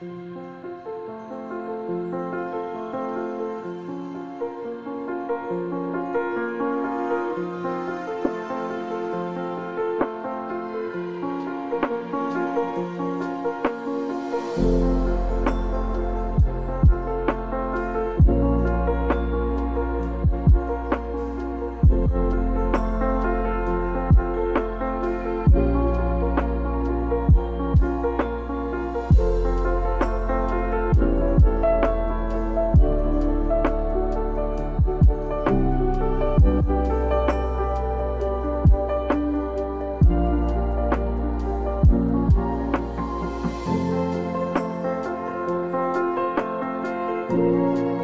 Thank you. Música